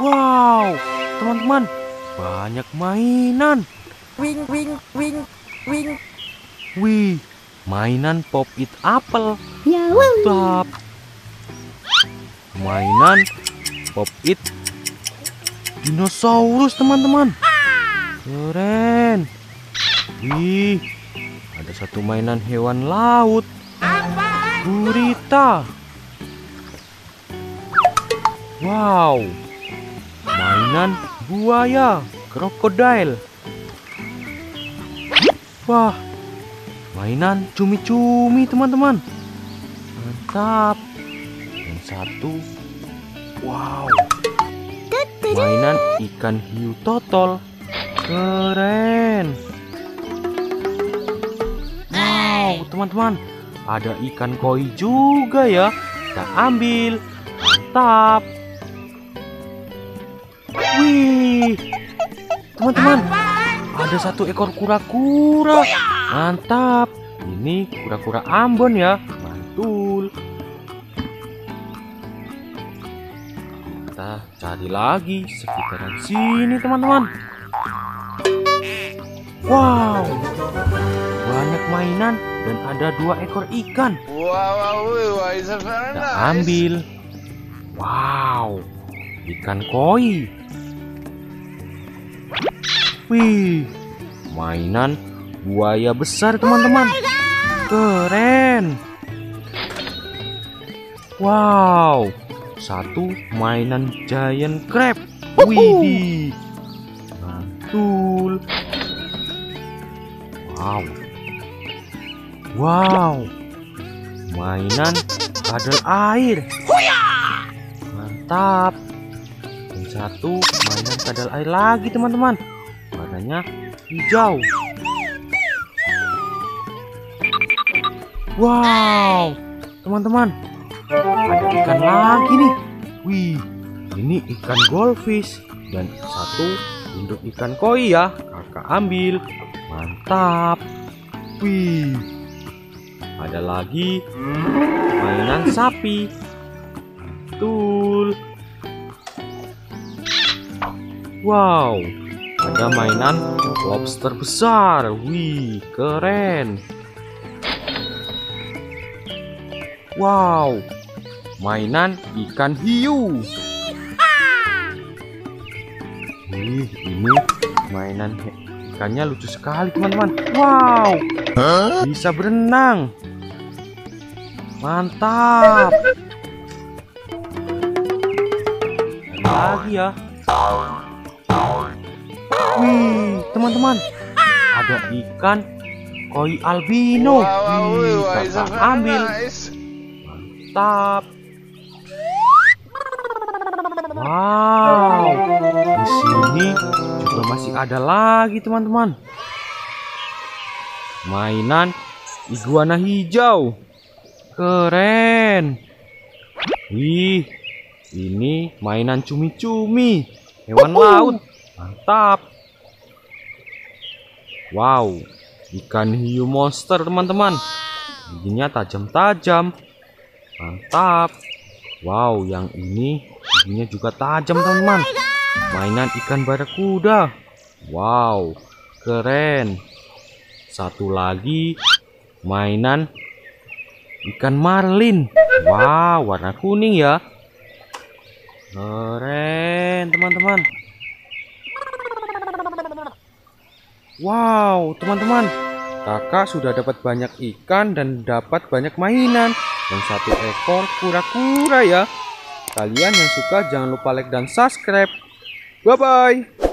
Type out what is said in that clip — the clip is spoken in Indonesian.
Wow, teman-teman, banyak mainan. Wing wing wing wing. Wih, mainan pop it apple. Ya. Mantap. Mainan pop it dinosaurus, teman-teman. Keren. Wih, ada satu mainan hewan laut. Gurita. Wow. Mainan buaya, krokodil. Wah, mainan cumi-cumi teman-teman. Mantap. Yang satu, wow. Mainan ikan hiu totol. Keren. Wow, teman-teman. Ada ikan koi juga ya. Kita ambil. Mantap. Wih. Teman-teman. Ada satu ekor kura-kura. Mantap. Ini kura-kura Ambon ya. Mantul. Kita cari lagi sekitaran sini, teman-teman. Wow. Banyak mainan dan ada dua ekor ikan. Kita ambil. Wow. Ikan koi. Wih. Mainan buaya besar, teman-teman. Keren. Wow. Satu mainan giant crab. Wih. Mantul. Wow. Wow. Mainan kadal air. Mantap. Yang satu mainan kadal air lagi teman-teman. Warnanya hijau. Wow. Teman-teman. Ada ikan lagi nih. Wih. Ini ikan goldfish dan satu induk ikan koi ya. Kakak ambil. Mantap. Wih. Ada lagi mainan sapi. Betul. Wow. Ada mainan lobster besar. Wih, keren. Wow. Mainan ikan hiu. Wih, ini mainan ikannya lucu sekali, teman-teman. Wow. Bisa berenang. Mantap. Lagi ya. Wih, teman-teman. Ada ikan koi albino. Wih, wow, it's a kakak very ambil. Mantap. Wow. Di sini juga masih ada lagi, teman-teman. Mainan iguana hijau. Keren. Wih, ini mainan cumi-cumi. Hewan laut. Mantap. Wow, ikan hiu monster, teman-teman. Giginya tajam-tajam. Mantap. Wow, yang ini giginya juga tajam, teman-teman. Mainan ikan barakuda. Wow, keren. Satu lagi mainan ikan marlin. Wow, warna kuning ya. Keren, teman-teman. Wow, teman-teman. Kakak sudah dapat banyak ikan dan dapat banyak mainan. Dan satu ekor kura-kura ya. Kalian yang suka jangan lupa like dan subscribe. Bye-bye.